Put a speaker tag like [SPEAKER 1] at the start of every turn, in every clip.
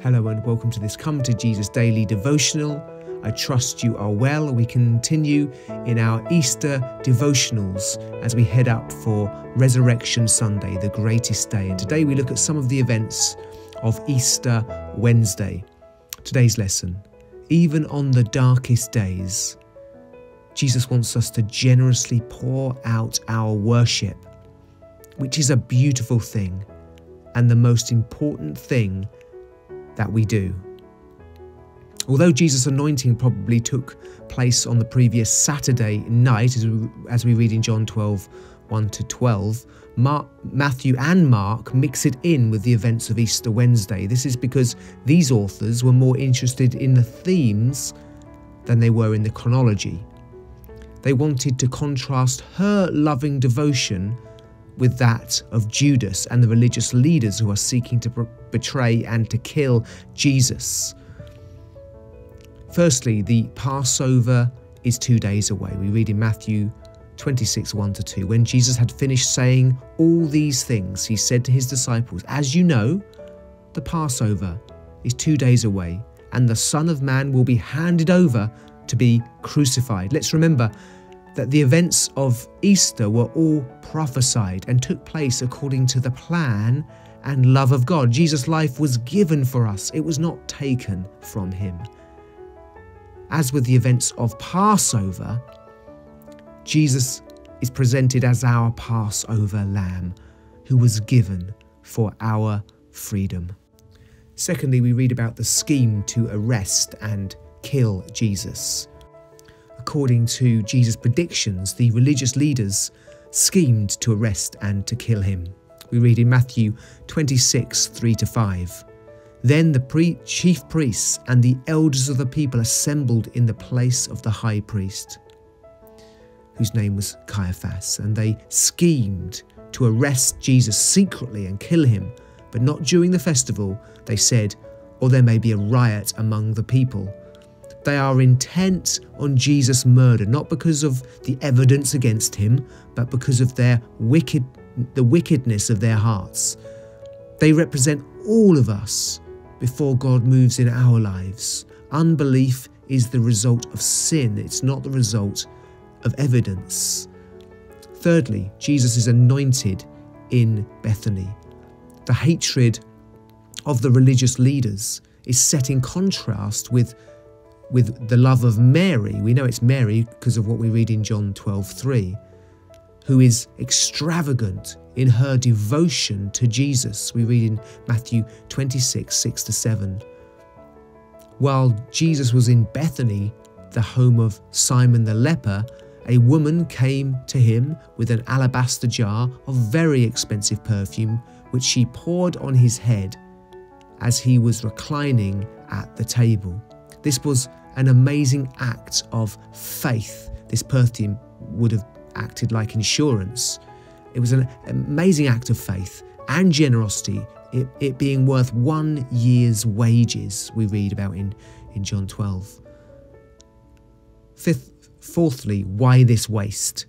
[SPEAKER 1] Hello and welcome to this Come to Jesus Daily devotional. I trust you are well. We continue in our Easter devotionals as we head up for Resurrection Sunday, the greatest day. And today we look at some of the events of Easter Wednesday. Today's lesson Even on the darkest days, Jesus wants us to generously pour out our worship, which is a beautiful thing and the most important thing that we do. Although Jesus' anointing probably took place on the previous Saturday night, as we, as we read in John 12 1 to 12, Mark, Matthew and Mark mix it in with the events of Easter Wednesday. This is because these authors were more interested in the themes than they were in the chronology. They wanted to contrast her loving devotion with that of Judas and the religious leaders who are seeking to betray and to kill Jesus. Firstly, the Passover is two days away. We read in Matthew 26 1 to 2. When Jesus had finished saying all these things, he said to his disciples, As you know, the Passover is two days away, and the Son of Man will be handed over to be crucified. Let's remember that the events of Easter were all prophesied and took place according to the plan and love of God. Jesus' life was given for us, it was not taken from him. As with the events of Passover, Jesus is presented as our Passover lamb who was given for our freedom. Secondly, we read about the scheme to arrest and kill Jesus. According to Jesus' predictions, the religious leaders schemed to arrest and to kill him. We read in Matthew 26 3 to 5. Then the pre- chief priests and the elders of the people assembled in the place of the high priest, whose name was Caiaphas, and they schemed to arrest Jesus secretly and kill him, but not during the festival, they said, or there may be a riot among the people. They are intent on Jesus' murder, not because of the evidence against him, but because of their wicked, the wickedness of their hearts. They represent all of us before God moves in our lives. Unbelief is the result of sin, it's not the result of evidence. Thirdly, Jesus is anointed in Bethany. The hatred of the religious leaders is set in contrast with with the love of Mary. We know it's Mary because of what we read in John 12:3, who is extravagant in her devotion to Jesus. We read in Matthew 26, 6 to 7. While Jesus was in Bethany, the home of Simon the leper, a woman came to him with an alabaster jar of very expensive perfume, which she poured on his head as he was reclining at the table. This was an amazing act of faith. This perfume would have acted like insurance. It was an amazing act of faith and generosity, it, it being worth one year's wages, we read about in, in John 12. Fifth, fourthly, why this waste?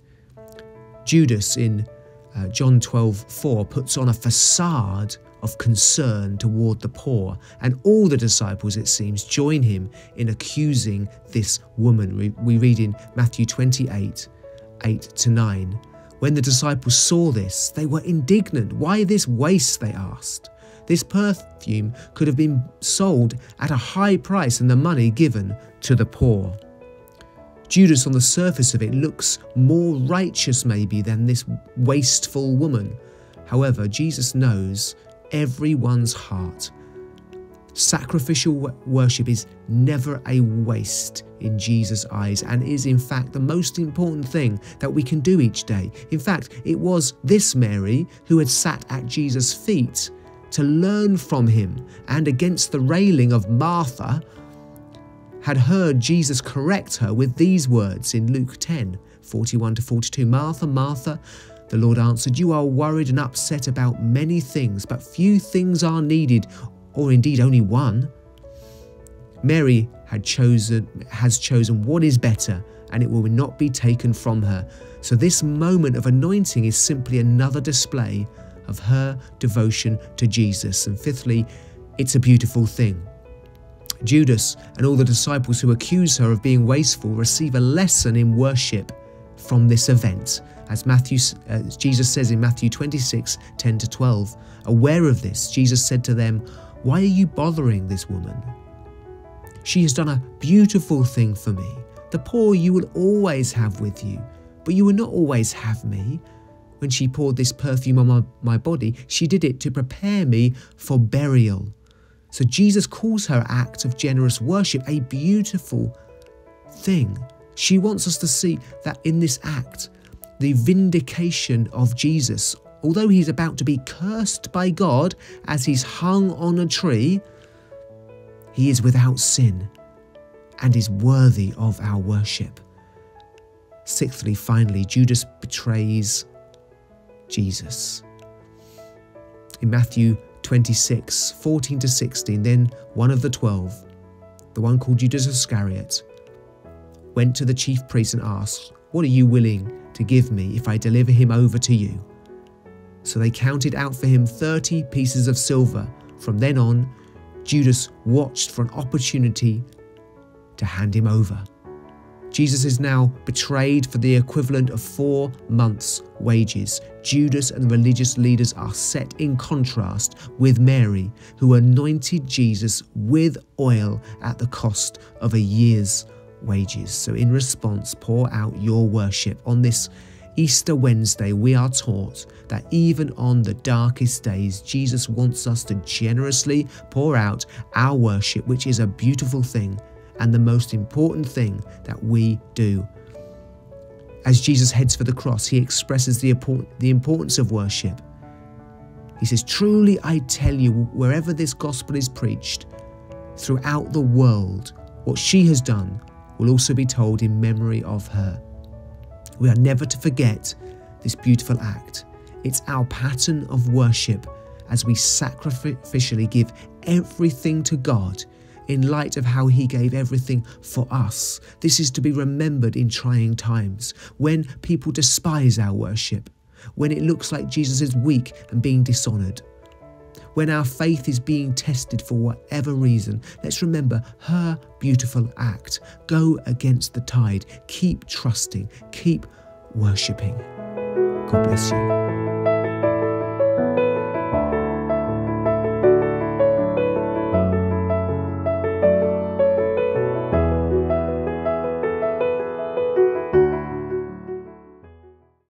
[SPEAKER 1] Judas in uh, John 12 4 puts on a facade of concern toward the poor, and all the disciples, it seems, join him in accusing this woman. We, read in Matthew 28 8 to 9. When the disciples saw this, they were indignant. Why this waste? They asked. This perfume could have been sold at a high price and the money given to the poor. Judas, on the surface of it, looks more righteous, maybe, than this wasteful woman. However, Jesus knows everyone's heart. Sacrificial worship is never a waste in Jesus' eyes and is, in fact, the most important thing that we can do each day. In fact, it was this Mary who had sat at Jesus' feet to learn from him and against the railing of Martha had heard Jesus correct her with these words in Luke 10 41 to 42 Martha, Martha, the Lord answered, You are worried and upset about many things, but few things are needed, or indeed only one. Mary had chosen has chosen what is better, and it will not be taken from her. So this moment of anointing is simply another display of her devotion to Jesus. And fifthly, It's a beautiful thing. Judas and all the disciples who accuse her of being wasteful receive a lesson in worship from this event. As Matthew, uh, Jesus says in Matthew 26 10 to 12, aware of this, Jesus said to them, Why are you bothering this woman? She has done a beautiful thing for me. The poor you will always have with you, but you will not always have me. When she poured this perfume on my, my body, she did it to prepare me for burial. So Jesus calls her act of generous worship a beautiful thing. She wants us to see that in this act, the vindication of Jesus, although he's about to be cursed by God as he's hung on a tree, he is without sin and is worthy of our worship. Sixthly, finally, Judas betrays Jesus. In Matthew 26, 14 to 16, then one of the twelve, the one called Judas Iscariot, went to the chief priest and asked, What are you willing to give me if I deliver him over to you? So they counted out for him 30 pieces of silver. From then on, Judas watched for an opportunity to hand him over. Jesus is now betrayed for the equivalent of four months' wages. Judas and the religious leaders are set in contrast with Mary, who anointed Jesus with oil at the cost of a year's wages. So, in response, pour out your worship. On this Easter Wednesday, we are taught that even on the darkest days, Jesus wants us to generously pour out our worship, which is a beautiful thing and the most important thing that we do. As Jesus heads for the cross, he expresses the, the importance of worship. He says, Truly I tell you, wherever this gospel is preached, throughout the world, what she has done will also be told in memory of her. We are never to forget this beautiful act. It's our pattern of worship as we sacrificially give everything to God in light of how he gave everything for us. This is to be remembered in trying times, when people despise our worship, when it looks like Jesus is weak and being dishonoured. When our faith is being tested for whatever reason, let's remember her beautiful act. Go against the tide. Keep trusting. Keep worshipping. God bless you.